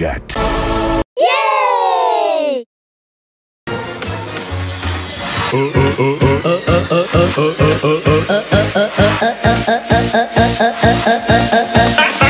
get. Yay!